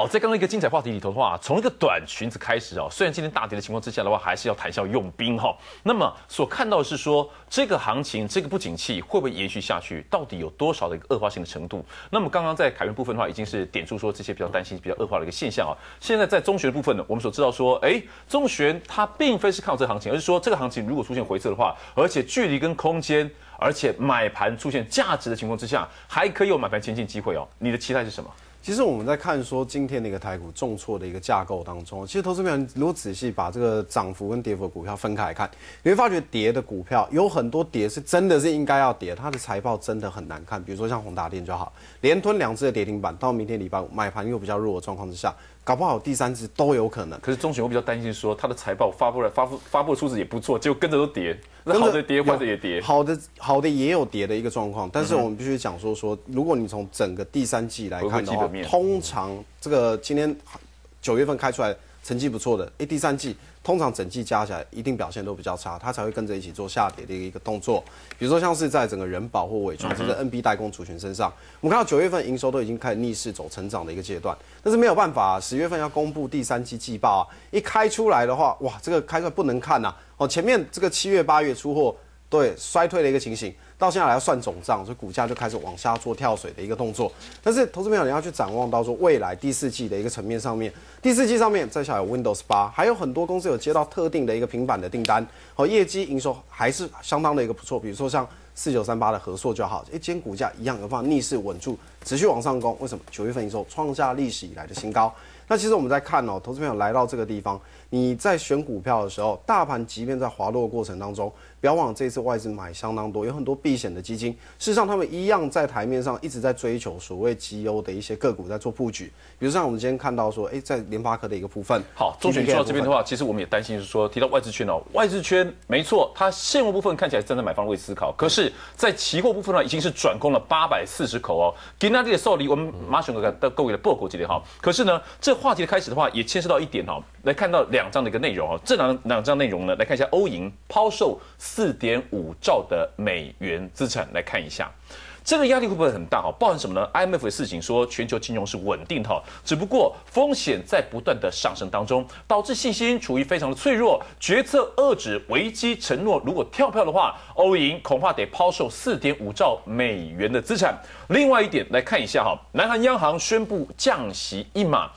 好，在刚刚一个精彩话题里头的话，从一个短裙子开始哦，虽然今天大跌的情况之下的话，还是要谈笑用兵哈。那么所看到的是说，这个行情这个不景气会不会延续下去？到底有多少的一个恶化性的程度？那么刚刚在凯源部分的话，已经是点出说这些比较担心、比较恶化的一个现象啊。现在在中学的部分呢，我们所知道说，哎，中学它并非是靠这行情，而是说这个行情如果出现回撤的话，而且距离跟空间，而且买盘出现价值的情况之下，还可以有买盘前进机会哦。你的期待是什么？其实我们在看说今天的一个台股重挫的一个架构当中，其实投资朋友如果仔细把这个涨幅跟跌幅的股票分开来看，你会发觉跌的股票有很多跌是真的是应该要跌，它的财报真的很难看。比如说像宏达电就好，连吞两只的跌停板，到明天礼拜五买盘又比较弱的状况之下。搞不好第三只都有可能，可是中选我比较担心说他的财报发布了发布发布的数字也不错，结果跟着都跌，那好的跌坏的也跌，好的好的也有跌的一个状况，但是我们必须讲说说，如果你从整个第三季来看的话，通常这个今天九月份开出来成绩不错的，哎第三季。通常整季加起来一定表现都比较差，它才会跟着一起做下跌的一个动作。比如说像是在整个人保或伪装，这个 NB 代工族群身上，我们看到九月份营收都已经开始逆势走成长的一个阶段，但是没有办法，十月份要公布第三季季报啊，一开出来的话，哇，这个开出来不能看呐。哦，前面这个七月八月出货。对衰退的一个情形，到现在来算总账，所以股价就开始往下做跳水的一个动作。但是投资朋友你要去展望到说未来第四季的一个层面上面，第四季上面再下有 Windows 八，还有很多公司有接到特定的一个平板的订单，好业绩营收还是相当的一个不错。比如说像四九三八的合作就好，哎，今天股价一样有放逆势稳住，持续往上攻。为什么？九月份营收创下历史以来的新高。那其实我们在看哦，投资朋友来到这个地方，你在选股票的时候，大盘即便在滑落的过程当中。不要忘了，这次外资买相当多，有很多避险的基金。事实上，他们一样在台面上一直在追求所谓绩优的一些个股，在做布局。比如像我们今天看到说，哎，在联发科的一个部分。好，中选到这边的话，其实我们也担心是说，提到外资圈哦，外资圈没错，它现货部分看起来站在买方位思考，可是，在期货部分呢，已经是转空了八百四十口哦。今天的受理，我们马选哥都各位的报告这里哈。可是呢，这话题的开始的话，也牵涉到一点哈，来看到两两张的一个内容哦。这两两张内容呢，来看一下欧银抛售。四点五兆的美元资产来看一下，这个压力会不会很大哈？包含什么呢？IMF 的事情说全球金融是稳定的，只不过风险在不断的上升当中，导致信心处于非常的脆弱。决策遏制危机承诺，如果跳票的话，欧银恐怕得抛售四点五兆美元的资产。另外一点来看一下哈，南韩央行宣布降息一码。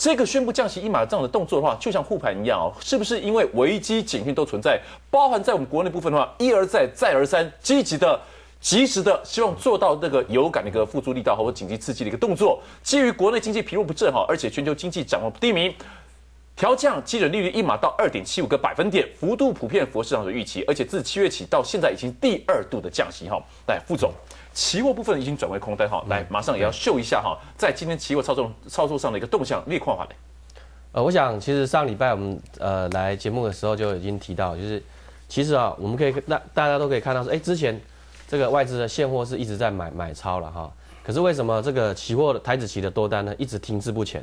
这个宣布降息一码这样的动作的话，就像护盘一样哦，是不是因为危机警讯都存在，包含在我们国内部分的话，一而再再而三积极的、及时的希望做到那个有感的一个付诸力道和紧急刺激的一个动作。基于国内经济疲弱不振哈，而且全球经济展望低迷，调降基准利率一码到二点七五个百分点，幅度普遍符合市场的预期，而且自七月起到现在已经第二度的降息哈。来，副总。期货部分已经转为空单哈，来马上也要秀一下哈，在今天期货操作操作上的一个动向列况化的。呃，我想其实上礼拜我们呃来节目的时候就已经提到，就是其实啊，我们可以那大家都可以看到说，哎，之前这个外资的现货是一直在买买超了哈，可是为什么这个期货的台子期的多单呢一直停滞不前？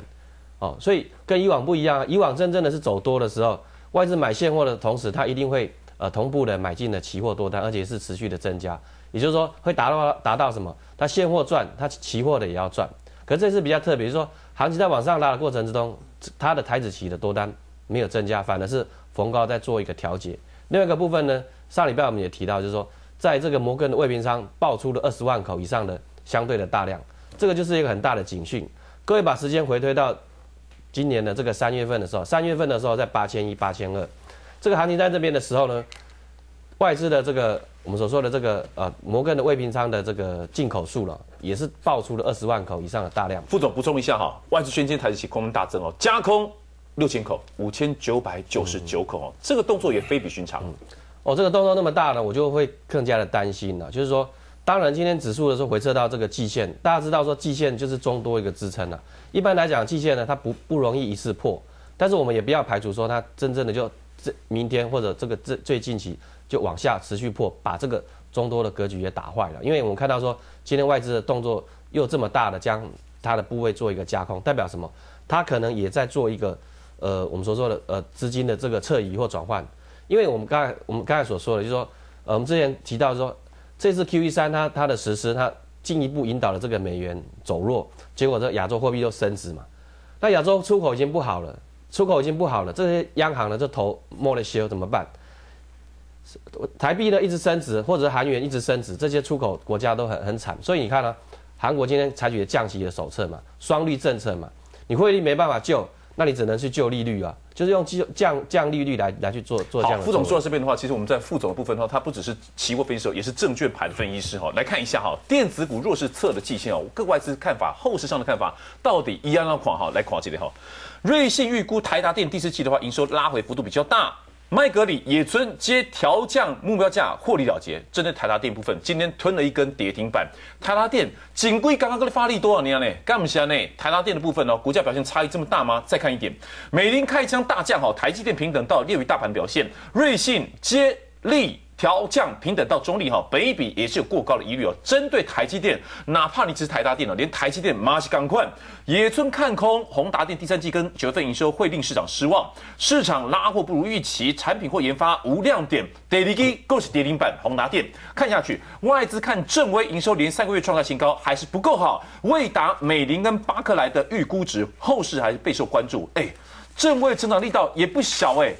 哦，所以跟以往不一样啊，以往真正的是走多的时候，外资买现货的同时，它一定会呃同步的买进的期货多单，而且是持续的增加。也就是说，会达到达到什么？它现货赚，它期货的也要赚。可这次比较特别，就是说，行情在往上拉的过程之中，它的台子期的多单没有增加，反而是逢高在做一个调节。另外一个部分呢，上礼拜我们也提到，就是说，在这个摩根的未平仓爆出了二十万口以上的相对的大量，这个就是一个很大的警讯。各位把时间回推到今年的这个三月份的时候，三月份的时候在八千一、八千二，这个行情在这边的时候呢，外资的这个。我们所说的这个呃摩根的未平仓的这个进口数了，也是爆出了二十万口以上的大量。副总补充一下哈，外资宣今台子期空单大增哦，加空六千口，五千九百九十九口哦，这个动作也非比寻常。哦，这个动作那么大呢，我就会更加的担心了。就是说，当然今天指数的时候回撤到这个季线，大家知道说季线就是中多一个支撑了。一般来讲，季线呢它不不容易一次破，但是我们也不要排除说它真正的就这明天或者这个最最近期。就往下持续破，把这个中多的格局也打坏了。因为我们看到说，今天外资的动作又这么大的将它的部位做一个加空，代表什么？它可能也在做一个呃我们所说的呃资金的这个撤移或转换。因为我们刚才我们刚才所说的，就是说呃我们之前提到说，这次 Q E 三它它的实施，它进一步引导了这个美元走弱，结果这亚洲货币又升值嘛。那亚洲出口已经不好了，出口已经不好了，这些央行呢这头摸了修怎么办？台币呢一直升值，或者韩元一直升值，这些出口国家都很很惨。所以你看呢，韩国今天采取的降息的手册嘛，双率政策嘛，你汇率没办法救，那你只能去救利率啊。就是用降降降利率来来去做做这样。副总说到这边的话，其实我们在副总的部分的话，他不只是期货分析师，也是证券盘分析师哈。来看一下哈，电子股弱势测的季线哦，各外资看法，后市上的看法到底一样要垮哈？来垮这里哈？瑞信预估台达电第四季的话，营收拉回幅度比较大。麦格里也村接调降目标价获利了结，针对台达电部分，今天吞了一根跌停板。台达电仅归刚刚跟你发力多少年呢？干不下呢？台达电的部分呢，股价表现差异这么大吗？再看一点，美林开枪大降哈，台积电平等到列于大盘表现，瑞信接力。调降平等到中立哈，北比也是有过高的疑虑哦。针对台积电，哪怕你只是台达电脑，连台积电马西港快野村看空，宏达电第三季跟九月份营收会令市场失望，市场拉货不如预期，产品或研发无亮点。跌零基更是跌停板，宏达电看下去，外资看正威营收连三个月创下新高，还是不够好，未达美林跟巴克莱的预估值，后市还是备受关注。哎，正威成长力道也不小哎，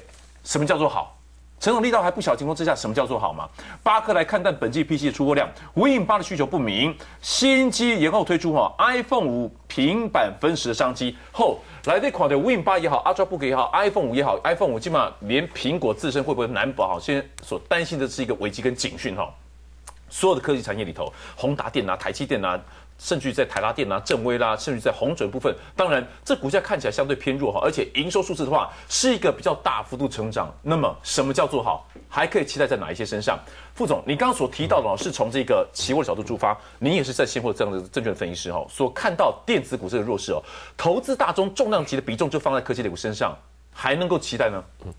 什么叫做好？成长力道还不小情况之下，什么叫做好吗？巴克来看淡本季 PC 的出货量，Win 八的需求不明，新机延后推出哈，iPhone 五平板分时的商机后来这款的 Win 八也好，Ultrabook 也好，iPhone 五也好，iPhone 五基本上连苹果自身会不会难保哈？现在所担心的是一个危机跟警讯哈。所有的科技产业里头，宏达电啊、台积电啊。甚至在台拉电啊、正威啦，甚至在红准部分，当然这股价看起来相对偏弱哈，而且营收数字的话是一个比较大幅度成长。那么什么叫做好？还可以期待在哪一些身上？副总，你刚刚所提到的哦是从这个期货角度出发，您也是在现货这样的证券分析师哈，所看到电子股这个弱势哦，投资大中重量级的比重就放在科技类股身上，还能够期待呢？嗯，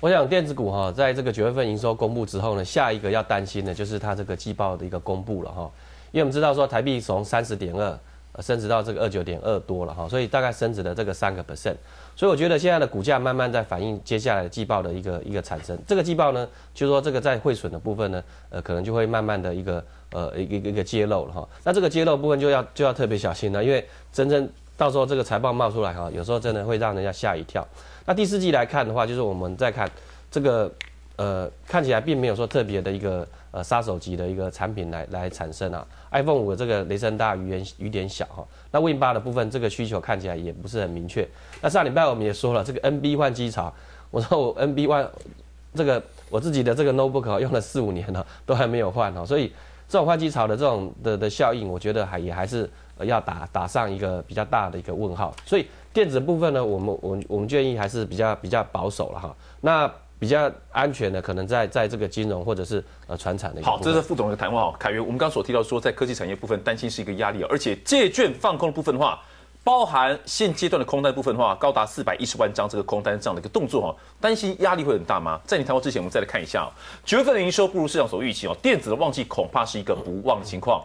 我想电子股哈，在这个九月份营收公布之后呢，下一个要担心的就是它这个季报的一个公布了哈。因为我们知道说台币从三十点二升值到这个二九点二多了哈，所以大概升值的这个三个 percent，所以我觉得现在的股价慢慢在反映接下来的季报的一个一个产生。这个季报呢，就是说这个在汇损的部分呢，呃，可能就会慢慢的一个呃一个一个揭露了哈。那这个揭露部分就要就要特别小心了，因为真正到时候这个财报冒出来哈，有时候真的会让人家吓一跳。那第四季来看的话，就是我们再看这个呃看起来并没有说特别的一个呃杀手级的一个产品来来产生啊。iPhone 五的这个雷声大雨点雨点小哈，那 Win 八的部分这个需求看起来也不是很明确。那上礼拜我们也说了，这个 NB 换机潮，我说我 NB 换这个我自己的这个 Notebook 用了四五年了，都还没有换哈，所以这种换机潮的这种的的效应，我觉得还也还是要打打上一个比较大的一个问号。所以电子部分呢，我们我我们建议还是比较比较保守了哈。那比较安全的，可能在在这个金融或者是呃船产的。好，这是副总的谈话哈，凯源，我们刚刚所提到说，在科技产业部分担心是一个压力，而且借券放空的部分的话，包含现阶段的空单部分的话，高达四百一十万张这个空单这样的一个动作哈，担心压力会很大吗？在你谈话之前，我们再来看一下九月份的营收不如市场所预期哦，电子的旺季恐怕是一个不旺的情况。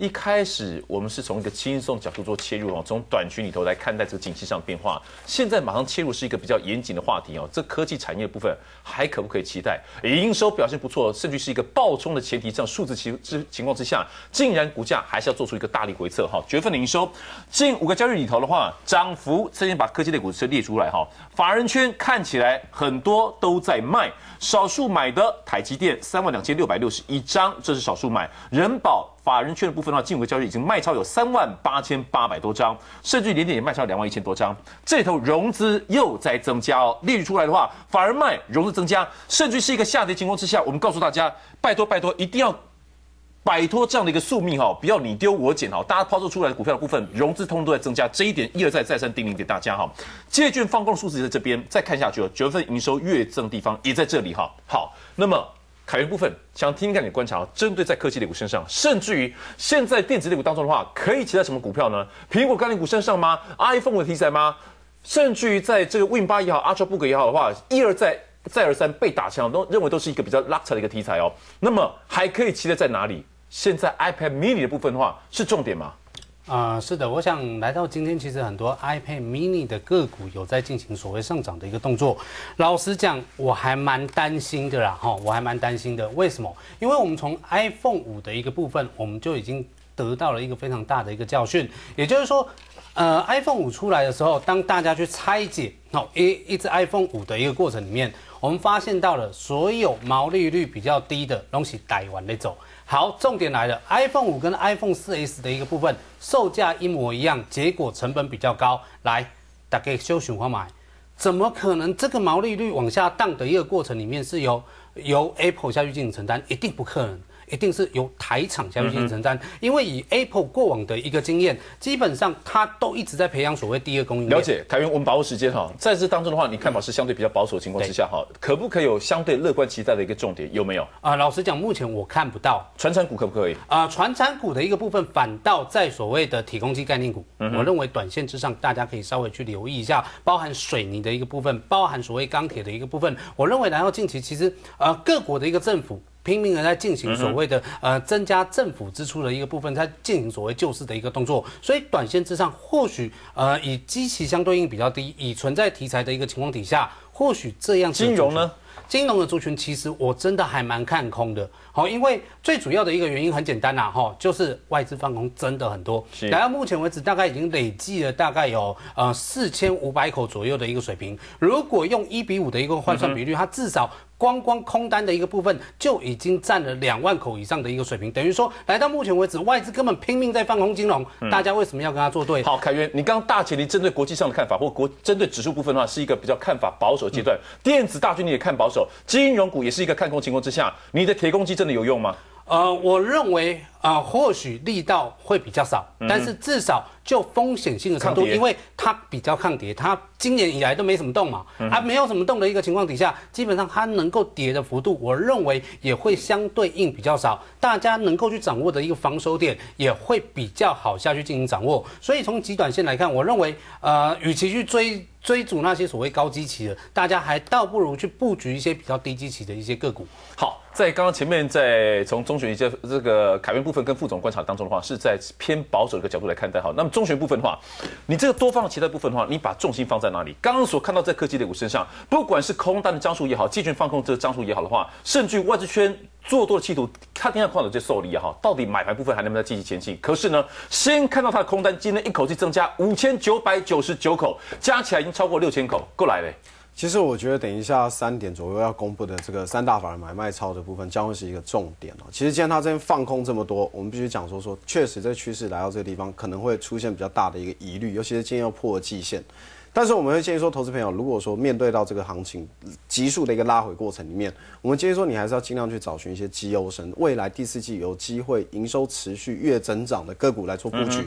一开始我们是从一个轻松角度做切入哦，从短区里头来看待这个景气上变化。现在马上切入是一个比较严谨的话题哦，这科技产业部分还可不可以期待？营收表现不错，甚至是一个暴冲的前提，这样数字情之情况之下，竟然股价还是要做出一个大力回撤哈。九月份的营收近五个交易里头的话，涨幅曾经把科技类股是列出来哈，法人圈看起来很多都在卖，少数买的台积电三万两千六百六十一张，这是少数买，人保。法人券的部分的话，近五个交易已经卖超有三万八千八百多张，甚至连点也卖超两万一千多张。这里头融资又在增加哦，列举出来的话，法人卖融资增加，甚至是一个下跌情况之下，我们告诉大家，拜托拜托，一定要摆脱这样的一个宿命哈，不要你丢我捡哈。大家抛售出来的股票的部分，融资通通都在增加，这一点一而再再三叮咛给大家哈。借券放空的数字也在这边，再看下去哦，九月份营收月增地方也在这里哈。好，那么。凯源部分想听听看你的观察，针对在科技类股身上，甚至于现在电子类股当中的话，可以期待什么股票呢？苹果概念股身上吗？iPhone 的题材吗？甚至于在这个 Win 八也好，Ultrabook 也好的话，一而再再而三被打枪，都认为都是一个比较拉扯的一个题材哦。那么还可以期待在哪里？现在 iPad Mini 的部分的话是重点吗？啊，是的，我想来到今天，其实很多 iPad Mini 的个股有在进行所谓上涨的一个动作。老实讲，我还蛮担心的啦，哈，我还蛮担心的。为什么？因为我们从 iPhone 五的一个部分，我们就已经。得到了一个非常大的一个教训。也就是说，呃，iPhone 五出来的时候，当大家去拆解哦一一只 iPhone 五的一个过程里面，我们发现到了所有毛利率比较低的东西逮完了走。好，重点来了，iPhone 五跟 iPhone 四 S 的一个部分售价一模一样，结果成本比较高。来，大概修循环买。怎么可能这个毛利率往下荡的一个过程里面是由由 Apple 下去进行承担？一定不可能。一定是由台厂下去进行承担，因为以 Apple 过往的一个经验，基本上它都一直在培养所谓第二供应链。了解，台源，我们把握时间哈，在这当中的话，你看法是相对比较保守的情况之下哈，可不可以有相对乐观期待的一个重点？有没有？啊，老实讲，目前我看不到。传产股可不可以？啊，传产股的一个部分，反倒在所谓的体工机概念股，我认为短线之上，大家可以稍微去留意一下，包含水泥的一个部分，包含所谓钢铁的一个部分，我认为然后近期其实呃各国的一个政府。拼命的在进行所谓的呃增加政府支出的一个部分，在进行所谓救市的一个动作，所以短线之上或许呃以基期相对应比较低，以存在题材的一个情况底下，或许这样金融呢？金融的族群其实我真的还蛮看空的，好，因为最主要的一个原因很简单呐，哈，就是外资放空真的很多，来到目前为止大概已经累计了大概有呃四千五百口左右的一个水平，如果用一比五的一个换算比率，它至少。光光空单的一个部分就已经占了两万口以上的一个水平，等于说来到目前为止，外资根本拼命在放空金融，大家为什么要跟他作对？好，凯源，你刚刚大前提针对国际上的看法，或国针对指数部分的话，是一个比较看法保守阶段。电子大军你也看保守，金融股也是一个看空情况之下，你的铁公鸡真的有用吗？呃，我认为啊，或许力道会比较少，但是至少就风险性的程度，因为它比较抗跌，它今年以来都没什么动嘛，它没有什么动的一个情况底下，基本上它能够跌的幅度，我认为也会相对应比较少，大家能够去掌握的一个防守点也会比较好下去进行掌握。所以从极短线来看，我认为呃，与其去追追逐那些所谓高基期的，大家还倒不如去布局一些比较低基期的一些个股。好。在刚刚前面，在从中选一些这个凯源部分跟副总观察当中的话，是在偏保守的一个角度来看待哈。那么中选部分的话，你这个多方的其他部分的话，你把重心放在哪里？刚刚所看到在科技类股身上，不管是空单的张数也好，期权放空这个张数也好的话，甚至外资圈做多的企图，他天下看到这受力啊哈，到底买盘部分还能不能积极前进？可是呢，先看到它的空单今天一口气增加五千九百九十九口，加起来已经超过六千口，够来嘞。其实我觉得等一下三点左右要公布的这个三大法人买卖超的部分将会是一个重点哦。其实今天它这边放空这么多，我们必须讲说说，确实这个趋势来到这个地方可能会出现比较大的一个疑虑，尤其是今天要破季线。但是我们会建议说，投资朋友如果说面对到这个行情急速的一个拉回过程里面，我们建议说你还是要尽量去找寻一些绩优生，未来第四季有机会营收持续月增长的个股来做布局。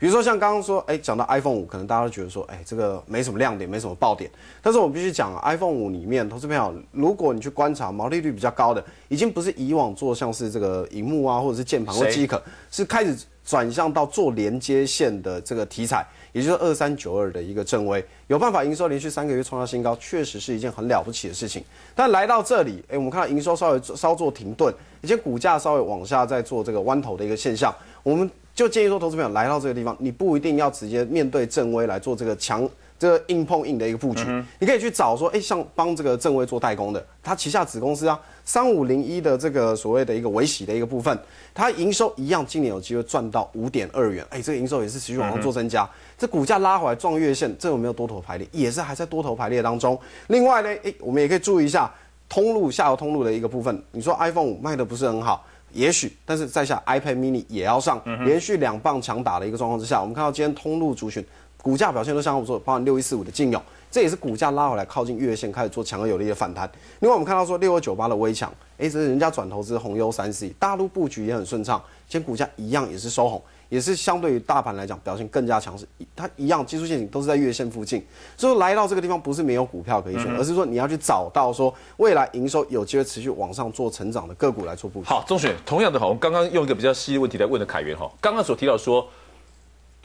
比如说像刚刚说，哎，讲到 iPhone 五，可能大家都觉得说，哎，这个没什么亮点，没什么爆点。但是我们必须讲，iPhone 五里面，投资朋友，如果你去观察毛利率比较高的，已经不是以往做像是这个荧幕啊，或者是键盘或机壳，是开始转向到做连接线的这个题材。也就是二三九二的一个正位，有办法营收连续三个月创造新高，确实是一件很了不起的事情。但来到这里，哎，我们看到营收稍微稍作停顿，而且股价稍微往下在做这个弯头的一个现象，我们就建议说，投资朋友来到这个地方，你不一定要直接面对正威来做这个强。这个硬碰硬的一个布局，你可以去找说，哎，像帮这个正威做代工的，它旗下子公司啊，三五零一的这个所谓的一个维喜的一个部分，它营收一样，今年有机会赚到五点二元，哎，这个营收也是持续往上做增加，这股价拉回来撞月线，这有没有多头排列？也是还在多头排列当中。另外呢，哎，我们也可以注意一下通路下游通路的一个部分，你说 iPhone 五卖的不是很好，也许，但是在下 iPad mini 也要上，连续两棒强打的一个状况之下，我们看到今天通路族群。股价表现都相当不错，包含六一四五的劲勇，这也是股价拉回来靠近月线，开始做强而有力的反弹。另外，我们看到说六二九八的微强，哎，这是人家转投资红优三 C，大陆布局也很顺畅，今天股价一样也是收红，也是相对于大盘来讲表现更加强势。它一样技术陷阱都是在月线附近，所以来到这个地方不是没有股票可以选，而是说你要去找到说未来营收有机会持续往上做成长的个股来做布局。好，钟选，同样的哈，我们刚刚用一个比较犀利问题来问的凯源哈，刚刚所提到说。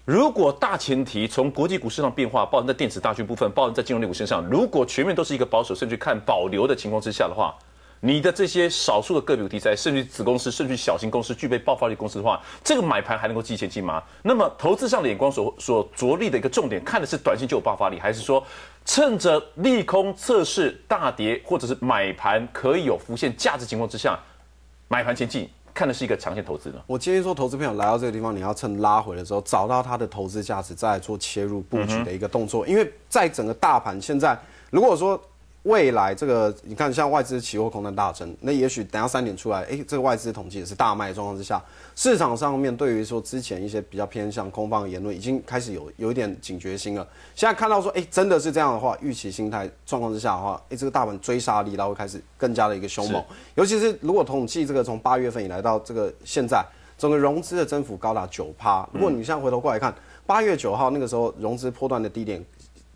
如果大前提从国际股市上变化，包含在电子大区部分，包含在金融类股身上，如果全面都是一个保守甚至看保留的情况之下的话，你的这些少数的个别题材，甚至子公司，甚至小型公司具备爆发力公司的话，这个买盘还能够继续前进吗？那么投资上的眼光所所着力的一个重点，看的是短线就有爆发力，还是说趁着利空测试大跌，或者是买盘可以有浮现价值情况之下，买盘前进？看的是一个长线投资呢？我建议说，投资朋友来到这个地方，你要趁拉回的时候，找到它的投资价值，再做切入布局的一个动作。因为在整个大盘现在，如果说未来这个，你看像外资期货空单大增，那也许等下三点出来，哎，这个外资统计也是大卖的状况之下，市场上面对于说之前一些比较偏向空方的言论，已经开始有有一点警觉心了。现在看到说，哎，真的是这样的话，预期心态状况之下的话，哎，这个大盘追杀力道会开始更加的一个凶猛。尤其是如果统计这个从八月份以来到这个现在，整个融资的增幅高达九趴。如果你现在回头过来看，八月九号那个时候融资波段的低点。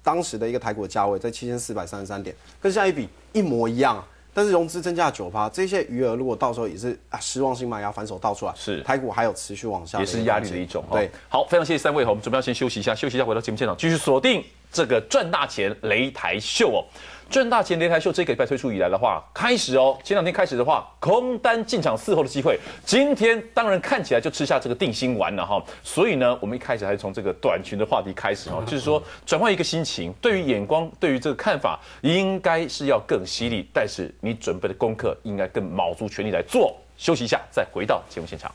当时的一个台股价位在七千四百三十三点，跟下一比一模一样，但是融资增加九趴，这些余额如果到时候也是啊失望性卖压反手倒出来，是。台股还有持续往下，也是压力的一种。对，好，非常谢谢三位，我们准备要先休息一下，休息一下回到节目现场继续锁定这个赚大钱擂台秀哦。赚大钱擂台秀这个礼拜推出以来的话，开始哦，前两天开始的话，空单进场伺候的机会，今天当然看起来就吃下这个定心丸了哈。所以呢，我们一开始还是从这个短裙的话题开始哈，就是说转换一个心情，对于眼光，对于这个看法，应该是要更犀利，但是你准备的功课应该更卯足全力来做。休息一下，再回到节目现场。